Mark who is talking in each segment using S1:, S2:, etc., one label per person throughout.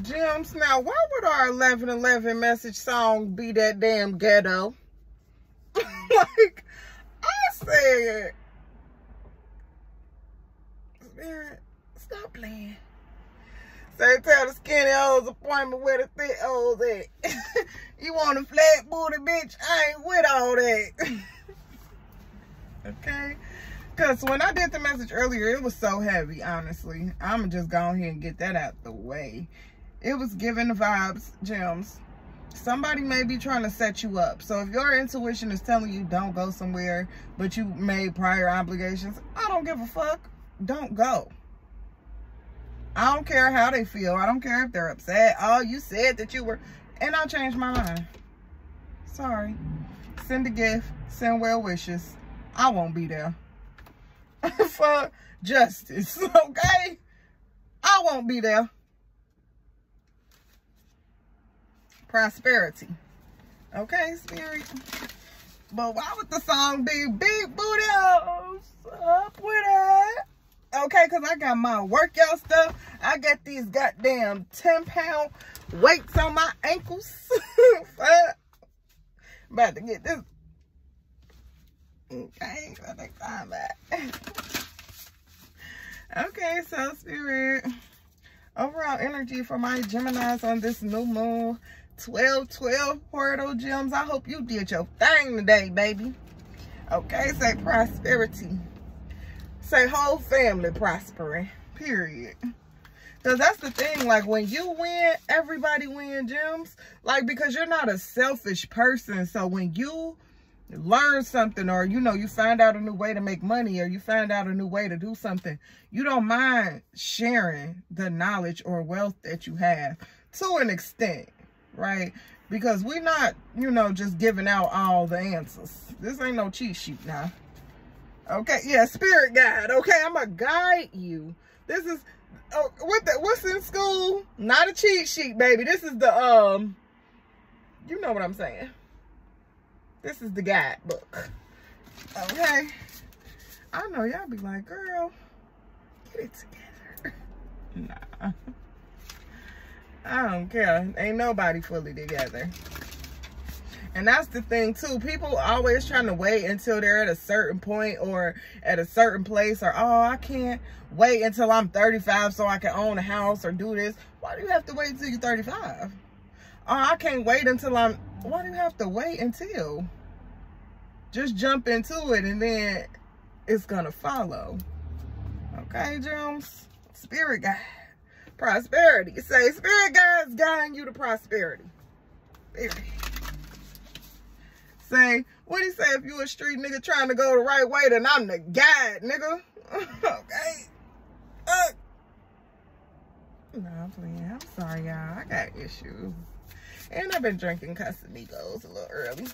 S1: Gems, now why would our 1111 message song be that damn ghetto? like, I said, Spirit, stop playing. Say, tell the skinny hoes appointment where the thick hoes at. you want a flat booty bitch? I ain't with all that. okay? Because when I did the message earlier, it was so heavy, honestly. I'm gonna just go ahead and get that out the way. It was giving vibes, gems. Somebody may be trying to set you up. So if your intuition is telling you don't go somewhere, but you made prior obligations, I don't give a fuck. Don't go. I don't care how they feel. I don't care if they're upset. Oh, you said that you were, and I changed my mind. Sorry. Send a gift. Send well wishes. I won't be there. For justice, okay? I won't be there. Prosperity. Okay, spirit? But why would the song be Big Booty Up with it? okay? Because I got my workout stuff. I got these goddamn 10 pound weights on my ankles. About to get this. Okay, I think I'm back. okay, so spirit. Overall energy for my Geminis on this new moon. 12, 12 portal gems. I hope you did your thing today, baby. Okay, say prosperity say whole family prospering, period. Because that's the thing, like when you win, everybody win gems. Like because you're not a selfish person. So when you learn something or, you know, you find out a new way to make money or you find out a new way to do something, you don't mind sharing the knowledge or wealth that you have to an extent, right? Because we're not, you know, just giving out all the answers. This ain't no cheat sheet now. Okay, yeah, spirit guide. Okay, I'm gonna guide you. This is oh, what the, what's in school? Not a cheat sheet, baby. This is the um. You know what I'm saying. This is the guidebook. Okay. I know y'all be like, girl, get it together. nah. I don't care. Ain't nobody fully together. And that's the thing too. People always trying to wait until they're at a certain point or at a certain place or, oh, I can't wait until I'm 35 so I can own a house or do this. Why do you have to wait until you're 35? Oh, I can't wait until I'm, why do you have to wait until? Just jump into it and then it's going to follow. Okay, Jones? Spirit guide. Prosperity. Say, spirit guide's guiding you to prosperity. Say, what he say, if you a street nigga trying to go the right way, then I'm the guide, nigga. okay? Uh, no, I'm playing. I'm sorry, y'all. I got issues. And I've been drinking Casamigos a little early.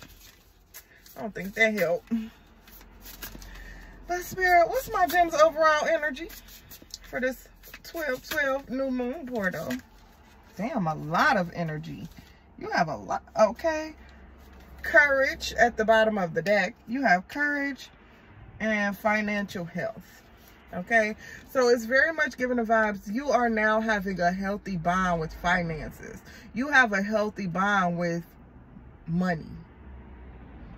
S1: I don't think that helped. But Spirit, what's my gem's overall energy for this 12-12 new moon portal? Damn, a lot of energy. You have a lot. Okay courage at the bottom of the deck. You have courage and financial health. Okay, so it's very much given the vibes. You are now having a healthy bond with finances. You have a healthy bond with money.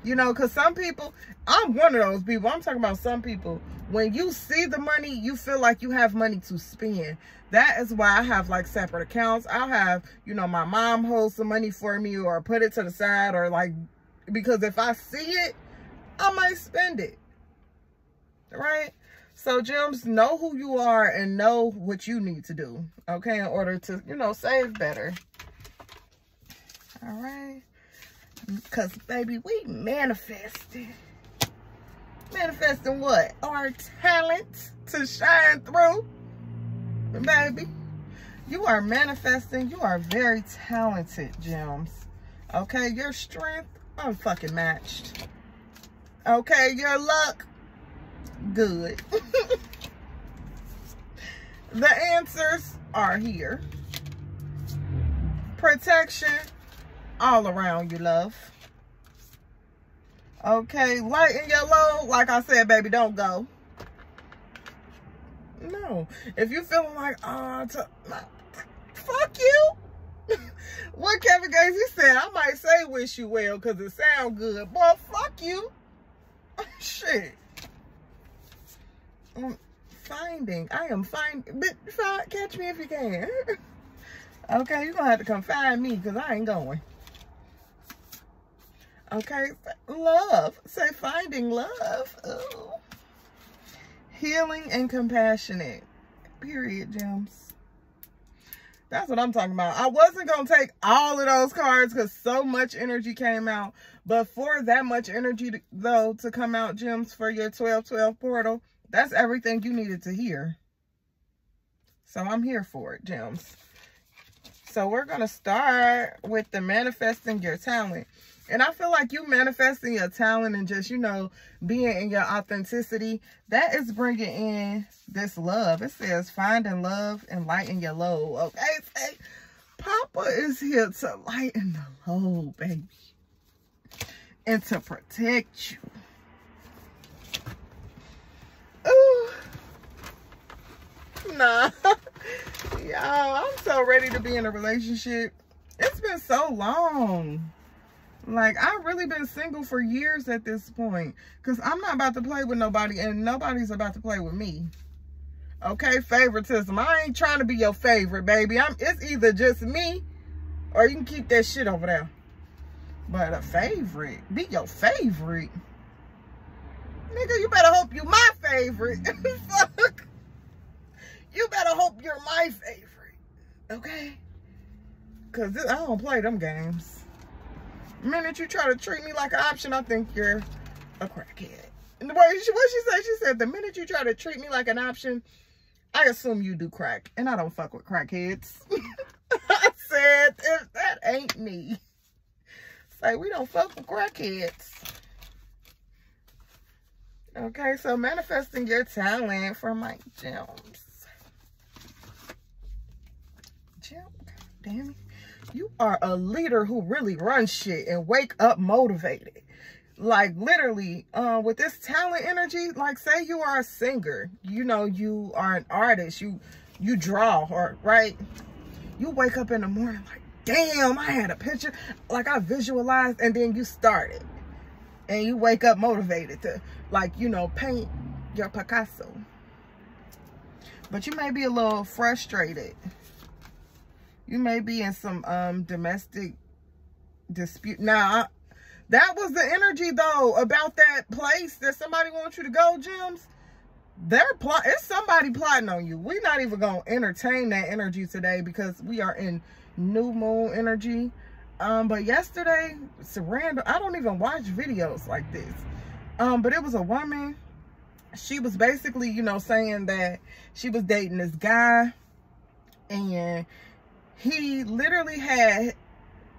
S1: You know, because some people, I'm one of those people. I'm talking about some people. When you see the money, you feel like you have money to spend. That is why I have like separate accounts. I'll have, you know, my mom holds some money for me or put it to the side or like because if I see it, I might spend it. Right? So gems, know who you are and know what you need to do. Okay, in order to, you know, save better. All right. Because, baby, we manifested. Manifesting what? Our talent to shine through. Baby, you are manifesting. You are very talented, Gems. Okay, your strength I'm fucking matched. Okay, your luck, good. the answers are here. Protection all around you, love. Okay, light and yellow, like I said, baby, don't go. No. If you feeling like, oh, fuck you, What Kevin Gates, said, I might say wish you well because it sound good. Boy, fuck you. Shit. I'm finding. I am finding. But catch me if you can. okay, you're going to have to come find me because I ain't going. Okay, love. Say finding love. Ooh. Healing and compassionate. Period, gems. That's what I'm talking about. I wasn't going to take all of those cards because so much energy came out. But for that much energy, to, though, to come out, gems, for your 1212 portal, that's everything you needed to hear. So I'm here for it, gems. So we're going to start with the manifesting your talent. And I feel like you manifesting your talent and just, you know, being in your authenticity, that is bringing in this love. It says finding love and lighten your load. Okay, say, Papa is here to lighten the load, baby. And to protect you. Ooh. Nah. Y'all, I'm so ready to be in a relationship. It's been so long. Like, I've really been single for years at this point. Because I'm not about to play with nobody. And nobody's about to play with me. Okay? Favoritism. I ain't trying to be your favorite, baby. I'm. It's either just me. Or you can keep that shit over there. But a favorite. Be your favorite. Nigga, you better hope you my favorite. Fuck. You better hope you're my favorite. Okay? Because I don't play them games minute you try to treat me like an option, I think you're a crackhead. And the way she, what she said, she said, the minute you try to treat me like an option, I assume you do crack. And I don't fuck with crackheads. I said, if that ain't me. Say, we don't fuck with crackheads. Okay, so manifesting your talent for my gems. Gem, damn it. You are a leader who really runs shit and wake up motivated. Like literally, uh, with this talent energy, like say you are a singer, you know, you are an artist, you you draw or right. You wake up in the morning like, damn, I had a picture, like I visualized, and then you started. And you wake up motivated to like, you know, paint your Picasso. But you may be a little frustrated you may be in some um domestic dispute. Now, that was the energy though about that place that somebody wants you to go, Gems. They're plot. It's somebody plotting on you. We're not even gonna entertain that energy today because we are in new moon energy. Um, but yesterday, it's random. I don't even watch videos like this. Um, but it was a woman. She was basically, you know, saying that she was dating this guy and he literally had,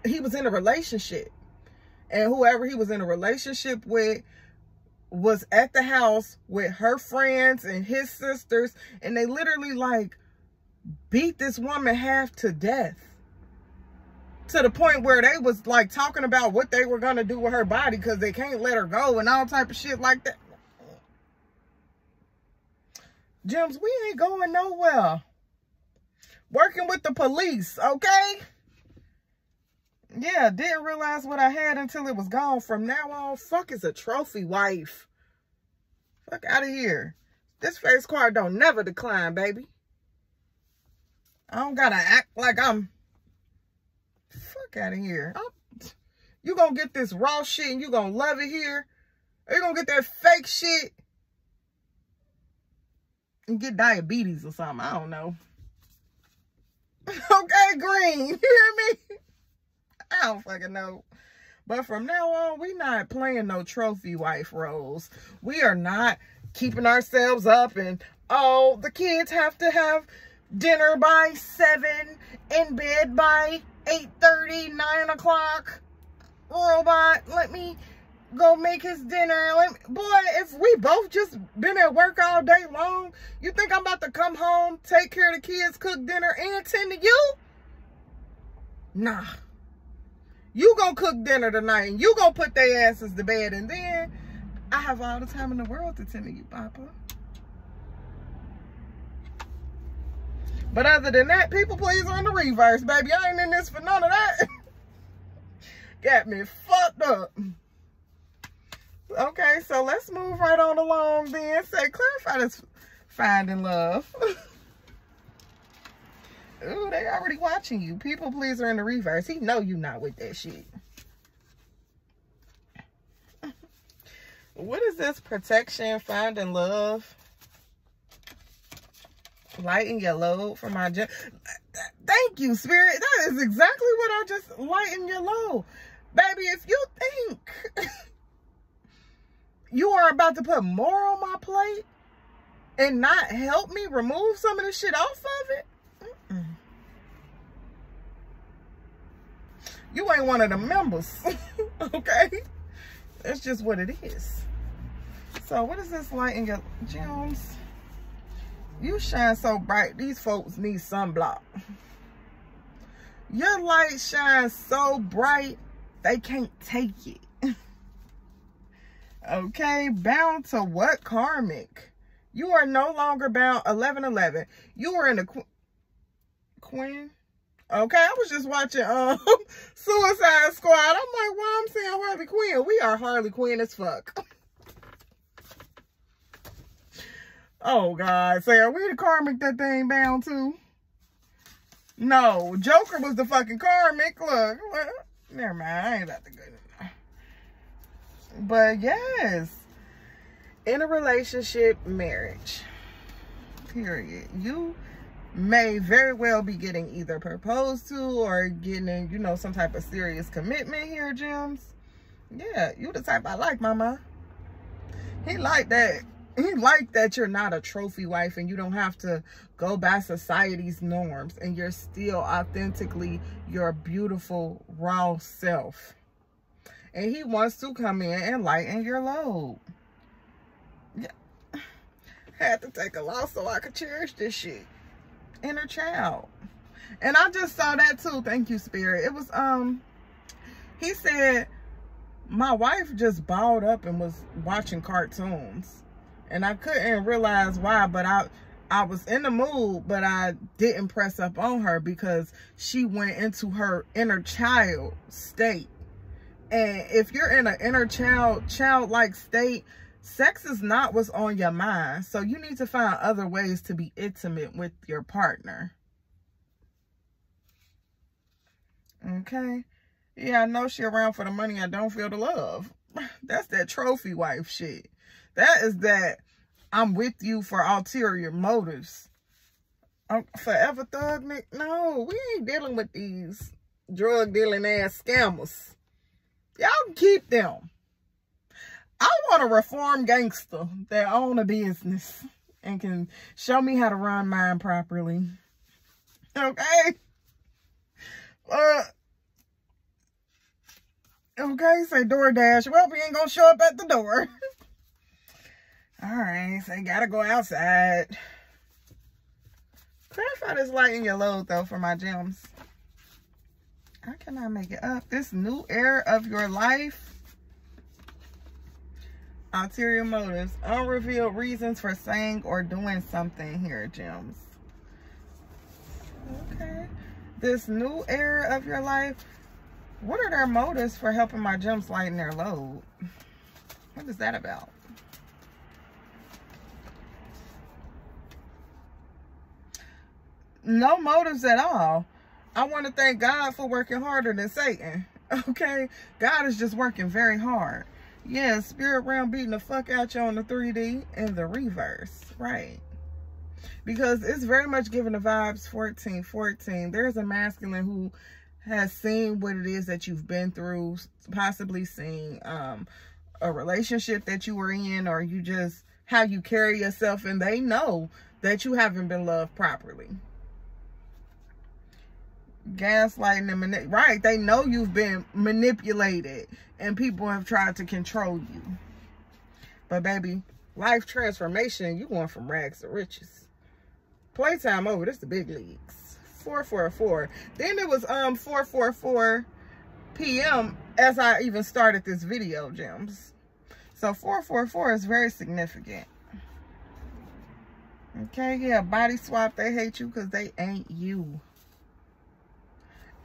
S1: he was in a relationship. And whoever he was in a relationship with was at the house with her friends and his sisters. And they literally like beat this woman half to death. To the point where they was like talking about what they were going to do with her body because they can't let her go and all type of shit like that. Gems, we ain't going nowhere working with the police, okay? Yeah, didn't realize what I had until it was gone. From now on, fuck is a trophy wife. Fuck out of here. This face card don't never decline, baby. I don't gotta act like I'm... Fuck out of here. I'm... You gonna get this raw shit and you gonna love it here? Or you gonna get that fake shit and get diabetes or something? I don't know. okay, green. You hear me? I don't fucking know. But from now on, we not playing no trophy wife roles. We are not keeping ourselves up and, oh, the kids have to have dinner by 7, in bed by 8.30, 9 o'clock. Robot, let me go make his dinner. Boy, if we both just been at work all day long, you think I'm about to come home, take care of the kids, cook dinner, and tend to you? Nah. You gonna cook dinner tonight, and you gonna put their asses to bed, and then I have all the time in the world to tend to you, Papa. But other than that, people please on the reverse, baby. I ain't in this for none of that. Got me fucked up. Okay, so let's move right on along then. Say, clarify this finding love. Ooh, they already watching you. People pleaser in the reverse. He know you not with that shit. what is this? Protection, finding love. Lighten your load for my. Thank you, Spirit. That is exactly what I just lighten your load. Baby, if you think you are about to put more on my plate and not help me remove some of the shit off of it, mm -mm. you ain't one of the members, okay? That's just what it is. So what is this light in your Jones? You shine so bright, these folks need sunblock. Your light shines so bright, they can't take it. Okay, bound to what karmic? You are no longer bound 1111. You are in the qu Queen. Okay, I was just watching um Suicide Squad. I'm like, why I'm saying Harley Quinn? We are Harley Quinn as fuck. oh God, say are we the karmic that thing bound to? No, Joker was the fucking karmic. Look, look. never mind. I ain't about to go. But yes, in a relationship, marriage, period. You may very well be getting either proposed to or getting, you know, some type of serious commitment here, Gems. Yeah, you the type I like, mama. He like that. He like that you're not a trophy wife and you don't have to go by society's norms and you're still authentically your beautiful, raw self. And he wants to come in and lighten your load. Yeah. Had to take a loss so I could cherish this shit inner child. And I just saw that too. Thank you, Spirit. It was, um, he said, my wife just balled up and was watching cartoons. And I couldn't realize why, but I, I was in the mood, but I didn't press up on her because she went into her inner child state. And if you're in an inner child, childlike state, sex is not what's on your mind. So you need to find other ways to be intimate with your partner. Okay. Yeah, I know she around for the money. I don't feel the love. That's that trophy wife shit. That is that I'm with you for ulterior motives. I'm forever thug, Nick. No, we ain't dealing with these drug dealing ass scammers. Y'all keep them. I want a reform gangster that own a business and can show me how to run mine properly. Okay? Uh, okay, say DoorDash. Well, we ain't gonna show up at the door. All right, so you gotta go outside. Clarify this light in your load, though, for my gems. I cannot make it up. This new era of your life Ulterior motives. Unrevealed reasons for saying or doing something here, Gems. Okay. This new era of your life. What are their motives for helping my gems lighten their load? What is that about? No motives at all. I want to thank God for working harder than Satan. Okay? God is just working very hard. Yeah, spirit realm beating the fuck out you on the 3D and the reverse. Right. Because it's very much giving the vibes 14, 14. There's a masculine who has seen what it is that you've been through, possibly seen um, a relationship that you were in or you just how you carry yourself and they know that you haven't been loved properly gaslighting them right they know you've been manipulated and people have tried to control you. But baby life transformation you going from rags to riches. Playtime over this the big leagues. 444 then it was um 444 p.m as i even started this video gems. So 444 is very significant. Okay, yeah, body swap. They hate you because they ain't you.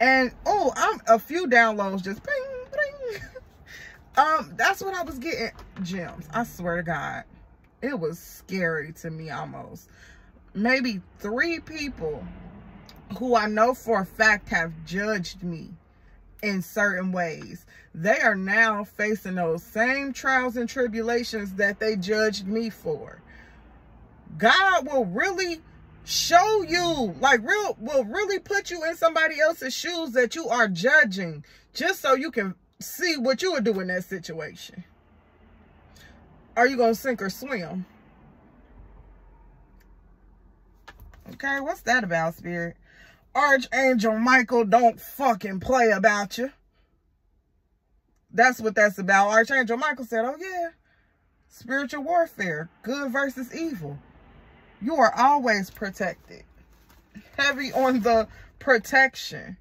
S1: And, oh, I'm a few downloads just bing, bing. um, that's what I was getting. Gems, I swear to God. It was scary to me almost. Maybe three people who I know for a fact have judged me in certain ways. They are now facing those same trials and tribulations that they judged me for. God will really show you, like real, will really put you in somebody else's shoes that you are judging just so you can see what you would do in that situation. Are you to sink or swim? Okay, what's that about, Spirit? Archangel Michael don't fucking play about you. That's what that's about. Archangel Michael said, oh yeah, spiritual warfare, good versus evil. You are always protected. Heavy on the protection.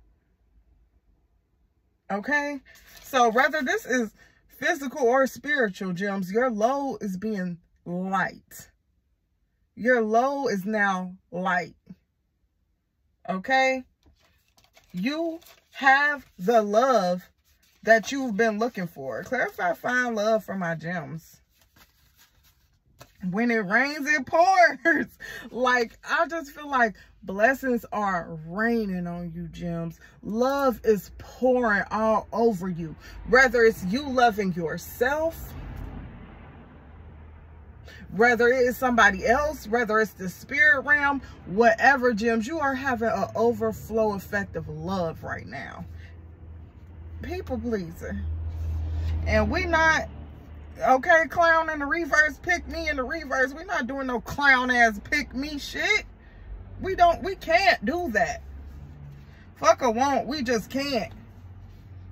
S1: Okay? So whether this is physical or spiritual, gems, your load is being light. Your load is now light. Okay? You have the love that you've been looking for. Clarify, find love for my gems when it rains, it pours. like, I just feel like blessings are raining on you, gems. Love is pouring all over you. Whether it's you loving yourself, whether it is somebody else, whether it's the spirit realm, whatever, gems, you are having an overflow effect of love right now. People pleaser. And we not Okay, clown in the reverse, pick me in the reverse. We're not doing no clown ass pick me shit. We don't, we can't do that. Fuck Fucker won't, we just can't.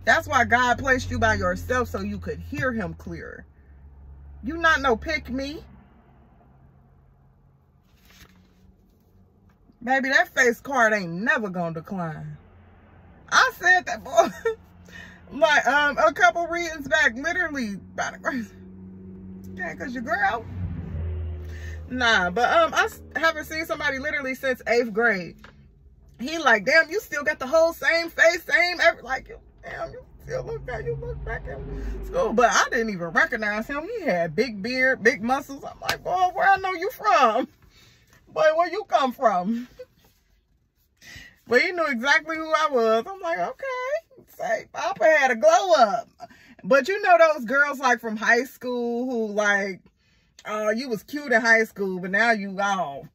S1: That's why God placed you by yourself so you could hear him clearer. You not no pick me. Baby, that face card ain't never gonna decline. I said that, boy. like um a couple readings back, literally by the grace. Cause your girl. Nah, but um I haven't seen somebody literally since eighth grade. He like, damn, you still got the whole same face, same every like you damn you still look like you look back in school. But I didn't even recognize him. He had big beard, big muscles. I'm like, boy, where I know you from? Boy, where you come from? but he knew exactly who I was. I'm like, okay Papa had a glow up. But you know those girls like from high school who like, oh, you was cute in high school, but now you all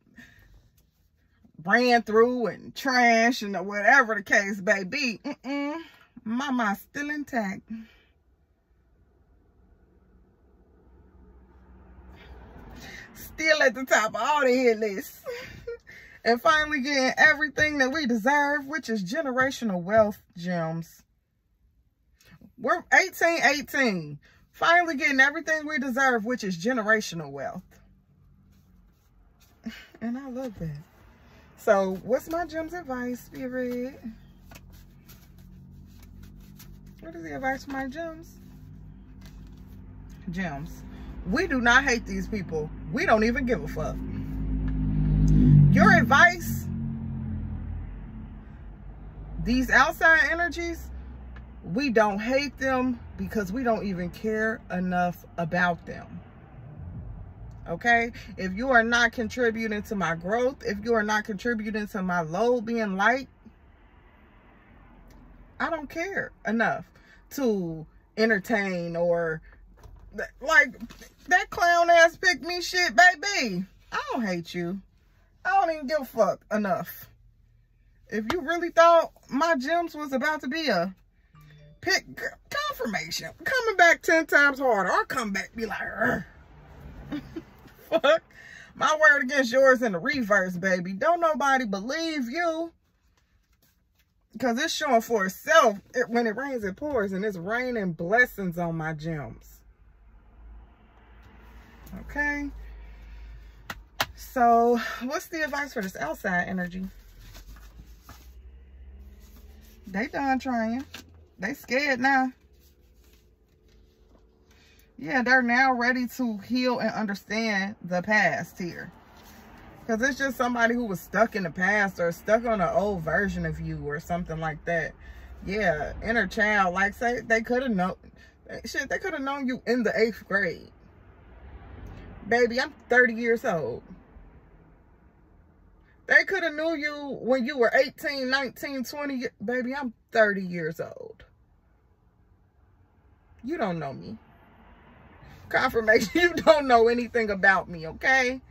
S1: ran through and trash and whatever the case may be. Mm-mm. Mama's still intact. Still at the top of all the hit lists. and finally getting everything that we deserve, which is generational wealth gems. We're 18, 18. Finally getting everything we deserve, which is generational wealth. And I love that. So what's my gems advice, Spirit? What is the advice for my gems? Gems. We do not hate these people. We don't even give a fuck. Your advice, these outside energies, we don't hate them because we don't even care enough about them. Okay? If you are not contributing to my growth, if you are not contributing to my load being light, I don't care enough to entertain or like that clown ass pick me shit, baby. I don't hate you. I don't even give a fuck enough. If you really thought my gems was about to be a pick confirmation. Coming back 10 times harder. I'll come back be like, fuck. My word against yours in the reverse, baby. Don't nobody believe you. Because it's showing for itself. It, when it rains, it pours. And it's raining blessings on my gems. Okay. So, what's the advice for this outside energy? They done trying. They scared now. Yeah, they're now ready to heal and understand the past here. Because it's just somebody who was stuck in the past or stuck on an old version of you or something like that. Yeah, inner child. Like, say, they could have known, shit, they could have known you in the eighth grade. Baby, I'm 30 years old. They could have knew you when you were 18, 19, 20. Baby, I'm 30 years old. You don't know me. Confirmation, you don't know anything about me, okay?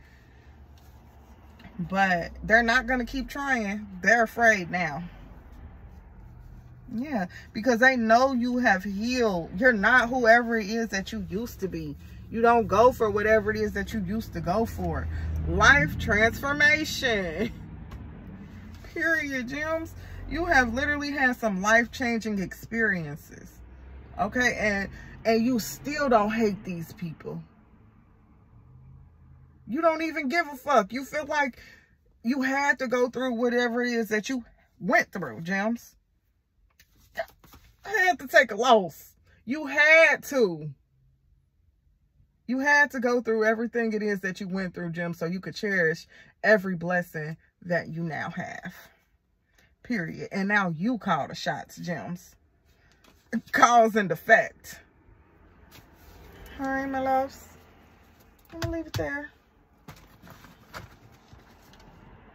S1: But they're not going to keep trying. They're afraid now. Yeah, because they know you have healed. You're not whoever it is that you used to be. You don't go for whatever it is that you used to go for. Life transformation. Period, gems. You have literally had some life-changing experiences. Okay, and and you still don't hate these people. You don't even give a fuck. You feel like you had to go through whatever it is that you went through, Gems. I had to take a loss. You had to. You had to go through everything it is that you went through, Jim, so you could cherish every blessing that you now have. Period. And now you call the shots, Gems. Cause and effect. All right, my loves. I'm going to leave it there.